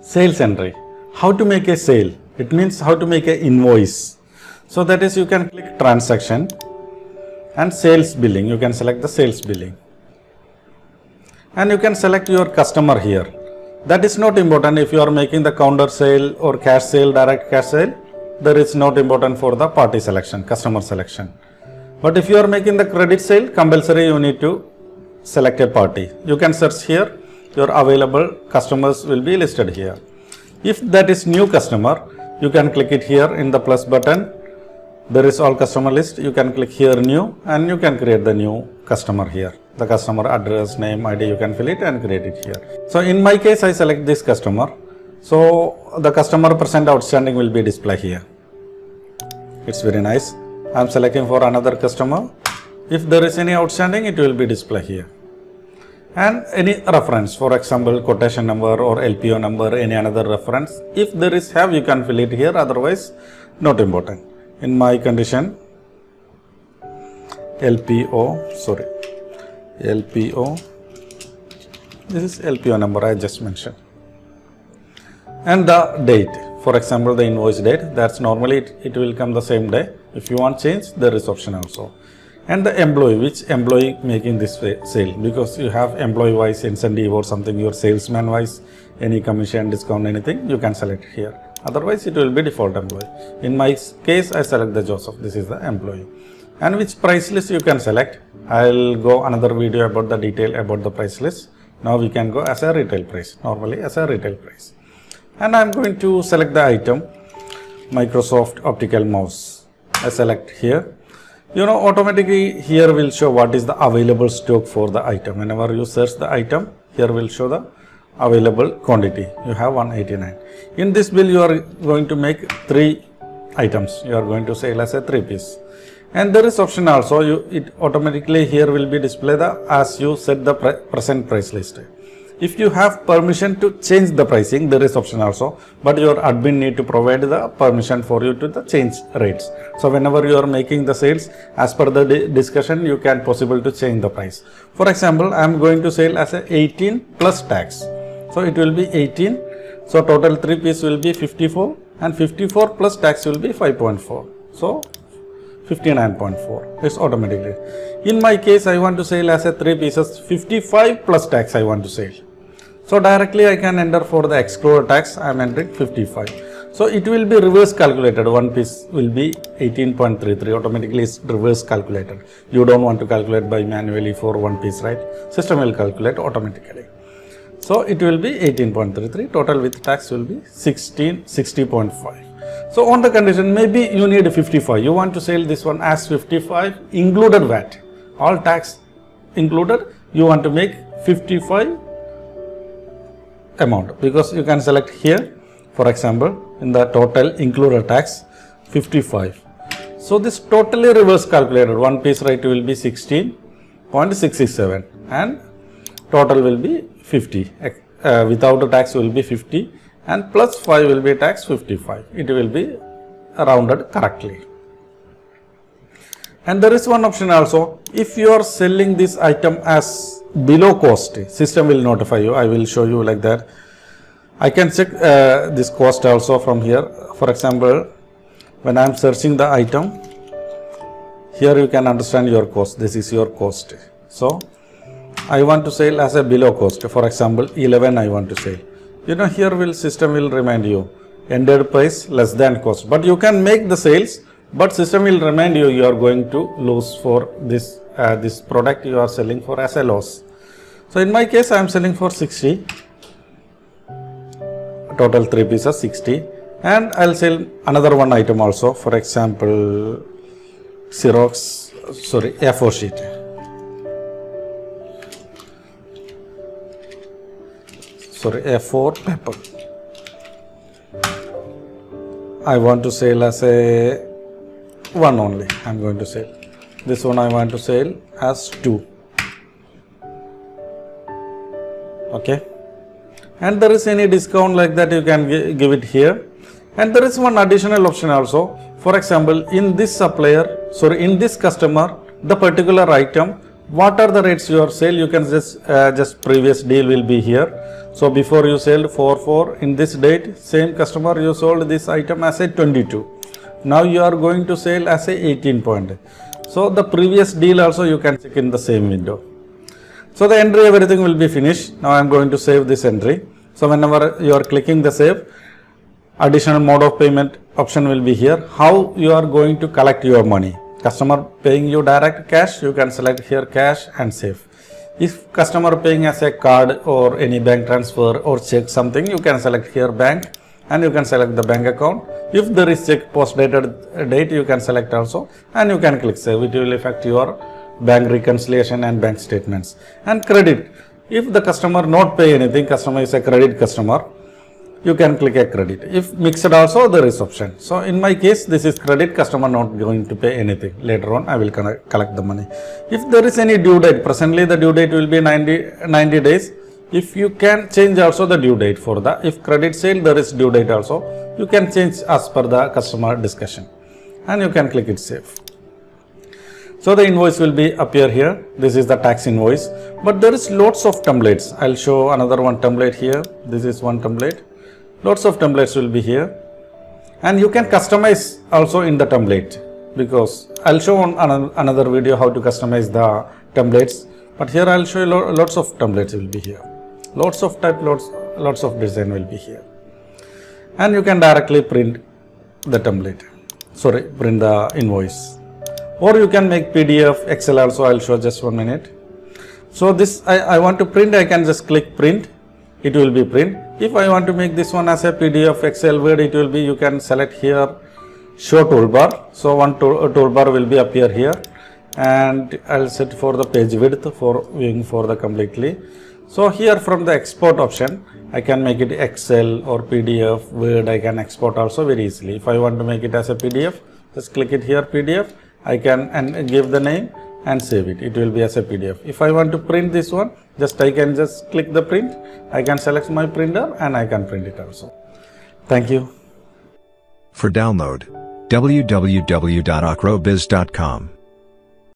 sales entry. How to make a sale? It means how to make a invoice. So that is you can click transaction and sales billing. You can select the sales billing. And you can select your customer here. That is not important if you are making the counter sale or cash sale, direct cash sale. There is not important for the party selection, customer selection. But if you are making the credit sale, compulsory you need to select a party. You can search here, your available customers will be listed here. If that is new customer, you can click it here in the plus button. There is all customer list. You can click here new and you can create the new customer here. The customer address, name, ID, you can fill it and create it here. So in my case, I select this customer. So the customer percent outstanding will be displayed here. It's very nice. I am selecting for another customer. If there is any outstanding, it will be displayed here. And any reference, for example, quotation number or LPO number, any another reference. If there is have, you can fill it here. Otherwise, not important. In my condition, LPO, sorry, LPO. This is LPO number I just mentioned. And the date, for example, the invoice date, that's normally it, it will come the same day. If you want change, there is option also. And the employee, which employee making this sale, because you have employee wise incentive or something, your salesman wise, any commission, discount, anything, you can select here. Otherwise, it will be default employee. In my case, I select the Joseph. This is the employee. And which price list you can select. I'll go another video about the detail about the price list. Now we can go as a retail price, normally as a retail price. And I'm going to select the item, Microsoft optical mouse. I select here. You know, automatically here will show what is the available stock for the item. Whenever you search the item, here will show the available quantity. You have 189. In this bill, you are going to make three items. You are going to sell as a three piece. And there is option also. You it automatically here will be display the as you set the pre present price list. If you have permission to change the pricing, there is option also, but your admin need to provide the permission for you to the change rates. So whenever you are making the sales, as per the discussion, you can possible to change the price. For example, I am going to sell as a 18 plus tax. So it will be 18. So total three piece will be 54 and 54 plus tax will be 5.4. So 59.4 is automatically. In my case, I want to sell as a three pieces 55 plus tax I want to sell. So directly I can enter for the excluded tax, I am entering 55. So it will be reverse calculated. One piece will be 18.33 automatically it's reverse calculated. You don't want to calculate by manually for one piece, right? System will calculate automatically. So it will be 18.33. Total with tax will be 16, 60.5. So on the condition, maybe you need 55. You want to sell this one as 55 included VAT. All tax included. You want to make 55 amount. Because you can select here for example in the total included tax 55 so this totally reverse calculated. One piece rate will be 16.67 and total will be 50 uh, without the tax will be 50 and plus 5 will be tax 55 it will be rounded correctly. And there is one option also. If you are selling this item as below cost system will notify you. I will show you like that. I can check uh, this cost also from here. For example when i am searching the item here you can understand your cost. This is your cost. So i want to sell as a below cost. For example 11 i want to sell. You know here will system will remind you. Ended price less than cost. But you can make the sales but system will remind you you are going to lose for this uh, this product you are selling for as a loss. So in my case I am selling for 60 total 3 pieces 60 and I will sell another one item also for example Xerox sorry A4 sheet. Sorry A4 paper. I want to sell as a one only I am going to sell. This one I want to sell as 2. Okay. And there is any discount like that you can give it here. And there is one additional option also. For example, in this supplier, sorry, in this customer, the particular item what are the rates you are sale you can just uh, just previous deal will be here so before you sold 4 4 in this date same customer you sold this item as a 22 now you are going to sell as a 18 point so the previous deal also you can check in the same window. So the entry everything will be finished. Now i am going to save this entry. So whenever you are clicking the save additional mode of payment option will be here. How you are going to collect your money? Customer paying you direct cash you can select here cash and save. If customer paying as a card or any bank transfer or check something you can select here bank and you can select the bank account if there is check post dated date you can select also and you can click save it will affect your bank reconciliation and bank statements and credit if the customer not pay anything customer is a credit customer you can click a credit. If mixed also there is option. So in my case this is credit customer not going to pay anything. Later on I will collect the money. If there is any due date presently the due date will be 90, 90 days. If you can change also the due date for the if credit sale there is due date also you can change as per the customer discussion and you can click it save. So the invoice will be appear here. This is the tax invoice, but there is lots of templates. I'll show another one template here. This is one template lots of templates will be here and you can customize also in the template because I'll show on another video how to customize the templates but here I'll show you lots of templates will be here lots of type lots lots of design will be here and you can directly print the template sorry print the invoice or you can make PDF Excel also I'll show just one minute so this I, I want to print I can just click print it will be print. If I want to make this one as a PDF Excel Word, it will be, you can select here show toolbar. So one to, toolbar will be appear here and I'll set for the page width for viewing for the completely. So here from the export option, I can make it Excel or PDF, Word, I can export also very easily. If I want to make it as a PDF, just click it here PDF, I can and give the name and save it. It will be as a PDF. If I want to print this one, just I can just click the print. I can select my printer and I can print it also. Thank you. For download, www.accrobiz.com.